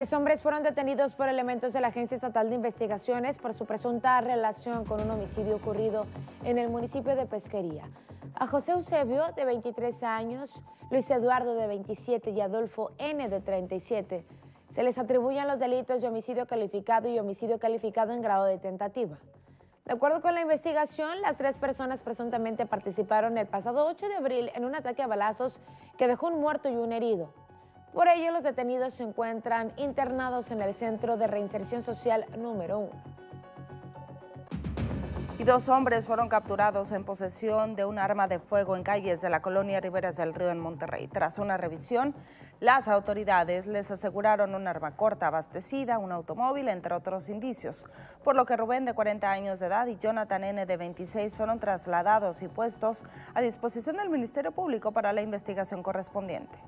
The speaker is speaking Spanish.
Tres hombres fueron detenidos por elementos de la Agencia Estatal de Investigaciones por su presunta relación con un homicidio ocurrido en el municipio de Pesquería. A José Eusebio, de 23 años, Luis Eduardo, de 27 y Adolfo N, de 37, se les atribuyen los delitos de homicidio calificado y homicidio calificado en grado de tentativa. De acuerdo con la investigación, las tres personas presuntamente participaron el pasado 8 de abril en un ataque a balazos que dejó un muerto y un herido. Por ello, los detenidos se encuentran internados en el Centro de Reinserción Social número 1. Y dos hombres fueron capturados en posesión de un arma de fuego en calles de la colonia Riberas del Río en Monterrey. Tras una revisión, las autoridades les aseguraron un arma corta abastecida, un automóvil, entre otros indicios, por lo que Rubén, de 40 años de edad, y Jonathan N., de 26, fueron trasladados y puestos a disposición del Ministerio Público para la investigación correspondiente.